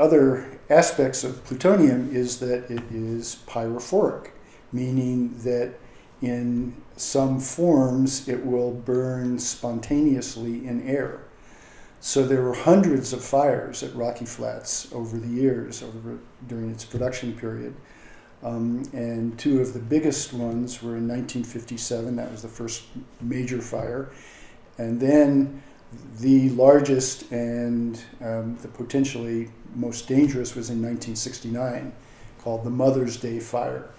other aspects of plutonium is that it is pyrophoric, meaning that in some forms it will burn spontaneously in air. So there were hundreds of fires at Rocky Flats over the years, over during its production period. Um, and two of the biggest ones were in 1957. That was the first major fire, and then the largest and um, the potentially most dangerous was in 1969, called the Mother's Day Fire